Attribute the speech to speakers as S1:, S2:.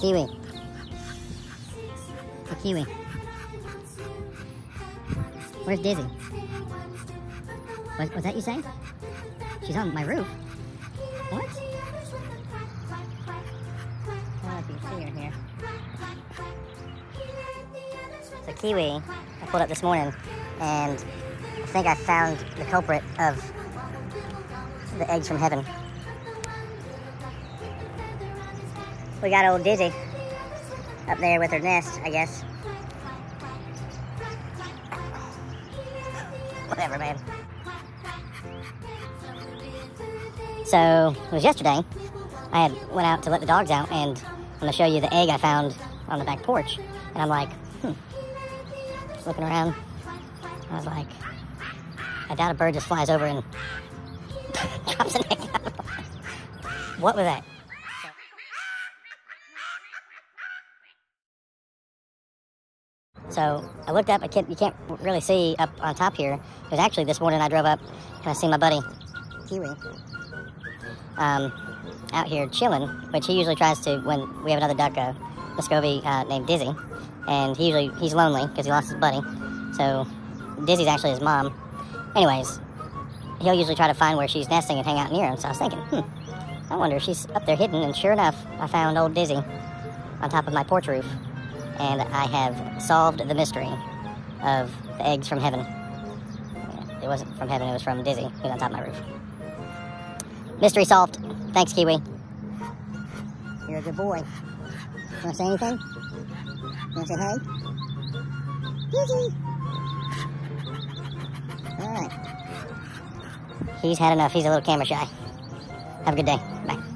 S1: Kiwi. The Kiwi. Where's Dizzy? Was, was that you saying? She's on my roof. What? I if you see her here. So Kiwi, I pulled up this morning, and I think I found the culprit of the eggs from heaven. We got old Dizzy up there with her nest, I guess. Whatever, man. So, it was yesterday. I had went out to let the dogs out, and I'm gonna show you the egg I found on the back porch. And I'm like, hmm. Looking around. I was like, I doubt a bird just flies over and drops an egg. what was that? So I looked up. I can't. You can't really see up on top here. Because actually, this morning I drove up and I see my buddy Kiwi um, out here chilling, which he usually tries to when we have another duck, uh, Muscovy uh, named Dizzy, and he usually he's lonely because he lost his buddy. So Dizzy's actually his mom. Anyways, he'll usually try to find where she's nesting and hang out near him. So I was thinking, hmm, I wonder if she's up there hidden. And sure enough, I found old Dizzy on top of my porch roof and I have solved the mystery of the eggs from heaven. It wasn't from heaven, it was from Dizzy, who's on top of my roof. Mystery solved. Thanks, Kiwi. You're a good boy. You want to say anything? You want to say hey? Dizzy! Alright. He's had enough. He's a little camera shy. Have a good day. Bye.